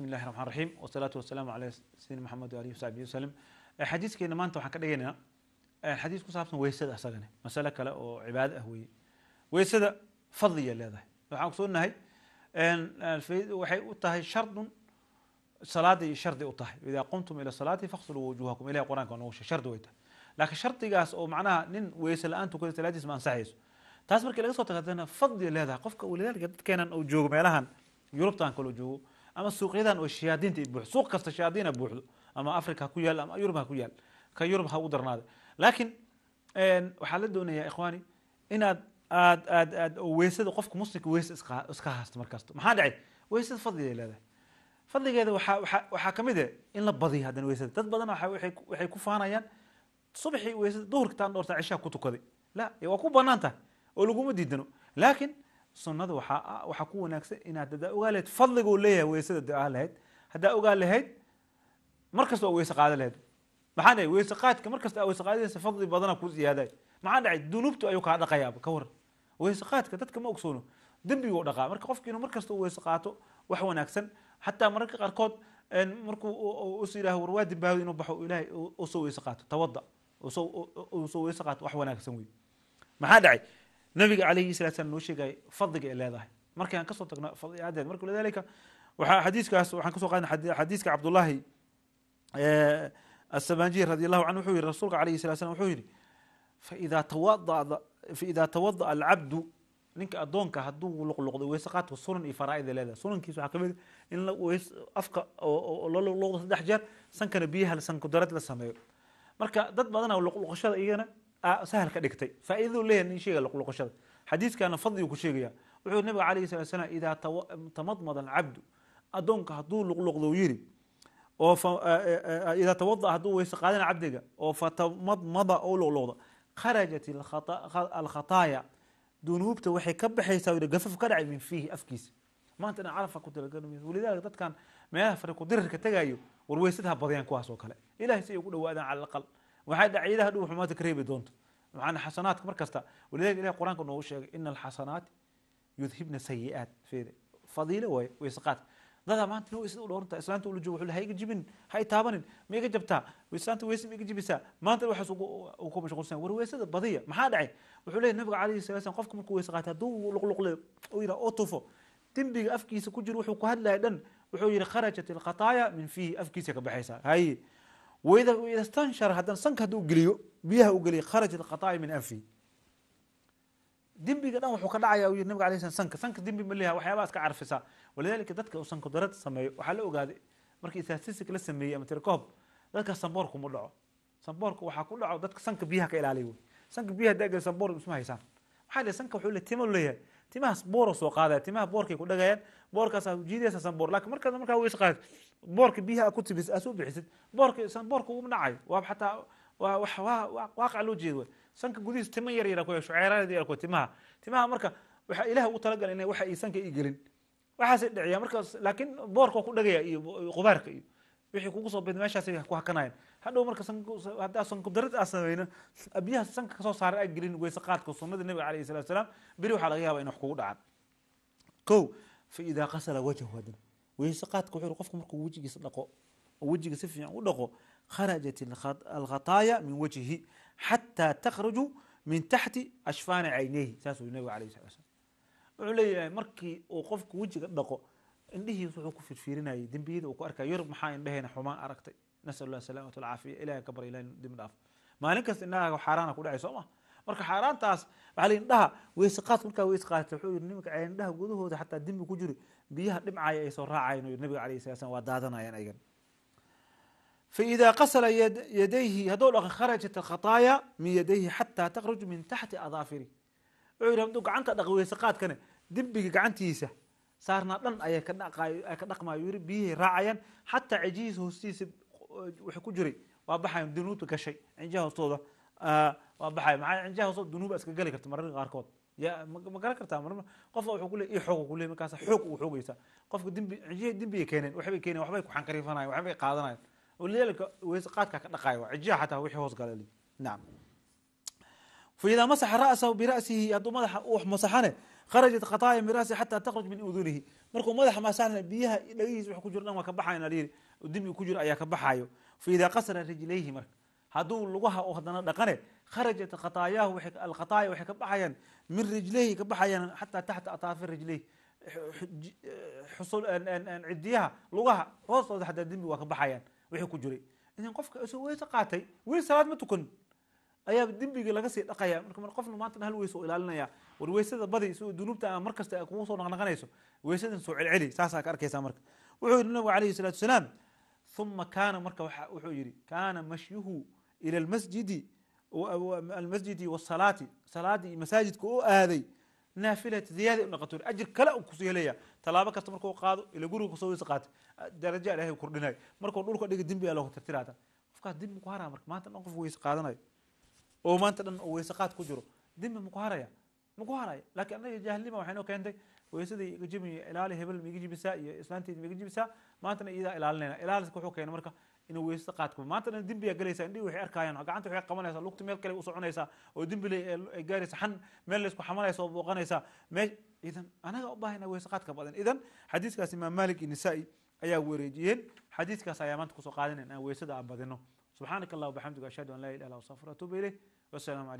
bismi illahi raxmaan raxiim wasalaatu wasalaamu calaa sayidina maxamed waalihi wasaxbihi wasalam xadiiskeena maanta waxaan ka dhigaynaa xadiis ku saabsan weysada asagane masale kale oo cibaado ah weeye. Weysada fadliya leedahay. Waxaan ogsoonahay waxay u tahay shardun salaaday shardi u tahay. Idaa qumtum ila salaati faqsuluu wujuhakum ilahi qur'anka noogu sheeg shardi way tahay. Laakiin shardigaas oo macnaha nin weyse la'aan tukada salaadiis ma ansaxayso. Taas markii laga soo tagadana fadliya leedahay. Qofka walidaalika dadkeenan uu joogo meelahan yurubtan kaloo joogo ama suuqyadan oo shayaadiinta buuxdo. Suuq kasta shayaadiina buuxdo. Ama africa ku yaal ama yurub ha ku yaal. Ka yurub ha u darnaada laakiin waxaa la doonayaa ikhwaani inaad aad aad aad weysada qofka muslimka weyse iska iska markasta maxaa dhacay? Weysada fadliya leedahay. Fadligeeda waxaa waxaa waxaa ka mid eh in la badiyo haddana weysada. Dad badan waxa waxay waxay ku faanayaan subaxii weysada duhurka taan dhoorta cishaa ku tukaday. La waa ku bannaan tahay oo laguma diidano. Laakiin sunnada waxaa waxaa ku wanaagsan inaad haddaa ogaa lahayd fadliguu leeyahay weysada da lahayd. Haddaa ogaa lahayd mar kasta oo weyse qaada lahayd. Maxaa dhacay? Weyse qaadka mar kasta aa weyse qaadaysa fadli badana ku ziyaaday. Maxaa dhacay? Dunuubtu ayuu kaa dhaqayaaba ka waran weyse qaadka dadka ma ogsoono dembiguu dhaqaa. Marka qofki inuu mar kasta u weyse qaato wax wanaagsan. Xataa mararka qaarkood markuu us yidhaho war waa dimbaawda inuu baxo ilahay u soo weyse qaato. Tawada u soo weyse qaato wax wanaagsan wey maxaa dhacay nabiga calayhi salatu slam noo sheegay fadliga ay leedahay. Markii aan ka soo tagno fadliyadeed marka lidalika waxaa xadiiskaas waxaan ka soo qaadna xadiiska cabdullahi asabanjiy radi allahu canhu wuxuu yihi rasuulka alayhi salatu slam wuxuu yihi faida tawada faida tawada'a alcabdu ninka addoonka hadduu luqluqdo weyse sunan iyo faraa'ida leedahay. Sunankiisa waxaa ka mid in weys afka loo luqluqdo saddex jeer sankana biyaha sanku darad la sameeyo. Marka dad badana luqluqashada iyagana sahal ka dhigtay. Faaidadu leeyahay nin sheega luqluqashada xadiiskana fadligu ku sheegaya wuxuu nabiga alayhi salatu salam idaa tamadmada alcabdu addoonka hadduu luqluqdo yiri oo idaa tawada hadduu weyse qaadana cabdiga oo fatamadmada oo luqluqdo kharajat alkhataaya dunuubta waxay ka baxaysaa yidhi gafaf ka dhacay min fiihi afkiisa. Maanta dhan carafa ku talagalmaysa walidaalika dadkan meelaha fariiqu dirirka tagayo war weysada ha badiyaan kuwaas oo kale. Ilahay si ay ugu dhawaadaan cala waxay dhacyadaha dhow xumaanta ka reebi doonto. Maxaana xasanaadka mar kasta walidalika ilahi qur'aanka noogu sheegay ina alxasanaati yudhibna sayi'aat feede fadiilo waaye weyse qaadka dadaa maanta no weysada u islaanta ula joogo wuxuu ha iga jibin ha i taabanin ma iga jabtaa islaanta weyse ma iga jibisaa. Maanta waxaas ku mashquulsan war badiya maxaa dhacay? Wuxuu leeyahy nabiga calayhi salatu slam qofka markuu weyse qaata hadduu luqluqle uu yidhaha oo tufo. Dembiga afkiisa ku jiro wuxuu ku hadlaya dhan wuxuu yihi kharajat alkhataaya min fiihi. Afkiisa ka baxaysaa haye wida ida stanshara sanka hadduu geliyo biyaha uu geliyo kharajat alkhataaya min anfihi dembiga dhan wuxuu ka dhacaya u yiri nabiga alayh slam sanka sanka dembi ma leeyaha waxyaabaha iska carfisaa walidalika dadka uu sanku darad sameeyo waxaa la ogaaday markii statistic la sameeyey ama tirkoob dadka samboorku ma dhaco. Samboorku waxaa ku dhaco dadka sanka biyaha ka ilaaliya wey. Sanka biyaha hadaa geli samboor isma haysaan maxaa le sanka wuxuu le timo leeyahay timahaas booro soo qaadaya timaha boorkay ku dhagayaan boorkaasa jiidaysa samboor laakiin markaad markaa weys qaad boorka biyaha ku tibis aad soo bixisid boorka samboorka uma dhacayo waa xataa waa wax waa waaqac loo jeedo. Sanka gudihiis tima yar yara ku yeesho ceeraad yar ku timaha. Timaha marka waxa ilaah ugu talagalay inay waxa ay sanka ii gelin. Waxaasay dhiciyaa markaas laakiin boorka ku dhagaya iyo qubaarka iyo wixii kugu soo bid meeshaasay ku hakanayaan hadhow marka haddaa sanku darad aa sameyno biyaha sanka ka soo saaray aa gelin weyse qaadka sunnada nabiga alayhi salatu salaam beri waxaa laga yaaba in wax kugu dhacaan. Ko fa idaa qasala wajhahu haddana weyse wuxuu qofka markuu wejigiisa dhaqo oo wejiga si fiican u dhaqo kharajat alkhataaya min wajhihi xataa takhruju min taxti ashfaani caynayhi saasuu nabiga alayhi salatu salam wuxuu leeyahay markii uu qofka wejiga dhaqo indhihiis wuxuu ku firfiirinayay dembiyada uu ku arkaya yurub maxaa indheheena xumaan aragtay nasal llah salaamatu ilahay ka barya ilahay dimbi dhaaf maalin kasta indhahaaga xaaraana ku dhacay soo ma marka xaaraantaas waxaa indhaha weyse markaa weyse wuxuu yidhi nimanka indhaha gudahooda xataa dembi ku jiri biyaha dhimcaya ay soo raacayeen u nabiga alayhi salat slam waa daadanayaan ayagan fa qasala yadayhi hadduu dhaqan kharajat alkhataaya min yadayhi xataa takhruju min taxti adaafiri wuxuu yidhi hadduu gacanta dhaqi weyse qaadkane gacantiisa saarnaa dhan ayay ka dhaqmayo yiri biyihii raacayaan xataa cajiihiisa hoostiisa wixii ku jiray waa baxaya dunuubta gashay cinjaha hoostooda ah, waa baxaya maaa cinjaha hoostood dunuuba iska geli karta mararka qaarkood. Ya ma garan kartaa mar qofka wuxuu kule i xoog kule markaas xoog uu xoogaysa. Qofka dembi cinjihii dembigay keeneen waxbay keeneen waxbay ku xankariifanayan waxbay qaadanayan walidaalika weyse qaadkaa ka dhaqaaya waa cinjiha xataa wixii hoos galali nacam فإذا مسح رأسه برأسه هدو مدح وح مسحنه kharajat khataaya miraasi xataa takhruj min udunihi markuu madaxa maasaana biyaha dhagihiisa wax ku jiro dhan waa ka baxayan alayiri dembi ku jiro ayaa ka baxaayo fa idaa qasara rijlayhi marka hadduu lugaha oo haddana dhaqane kharajat khataayahu alkhataaya waxay ka baxayaan min rijlayhi ka baxayaan xataa taxta ataafi rijlayhi xusul cidiyaha lugaha hoostooda xataa dembi waa ka baxayaan wixii ku jiray idan qofka isoo weyse qaatay weli salaad ma tukan ayaa dembigii laga sii dhaqaya. Marka mar qofna maanta hal weyse oo ilaalinaya. War badi si dunuubta mar kasta kugu soo naqnaqanayso weysadan soo celceli saasaa ka arkaysaa marka. Wuxuu yihi nabigu alayhi salatu wasalaam uma kaana marka wuxuu yihi kaana mashyuhu ila almasjidi almasjidi wasalaati salaadii masaajidka oo aaday naafilata ziyaada u noqoto ajir kale ku sii helaya tallaabo kasta markuu qaado ila guriga ku soo weyse qaatay. Daraja ilahay kordhinayo markuu dhulka dhiga dembi aa looga tirtiraata qofkaas dembi ku haraa marka maanta dhan qof weyse qaadanayo oo maanta dhan oo weyse ku jiro. Dembi maku haraya? Maku haraya? Laakiin annaga jaahilnima waxay noo keentay weysadii iga jibinaya ilaali hebel ma iga jibisaa iyo islaanteedi ma iga jibisaa maantana iyadaa ilaalinayna ilaaliska wuxuu keenay marka inuu weyse qaadku maanta dembiyaa galaysaa indhihi waxay arkayaan gacanta waxay qabanaysaa lugta meel kale u oo dembi le ay gaaraysa xan meel laysku xamanaysa oo booqanaysaa. Mee idan anaga u baahayna qaadka badan. Idan xadiiskaas imaam malik iyo nisaa-i ayaa wareejiyeen. Xadiiskaas ayaa maanta ku soo qaadinayn aan weysada aan badino subxaanaka allah wabxamdiga ashhadu an laa ilaha illa astafir atuuba ilayh wasalaamu calaykum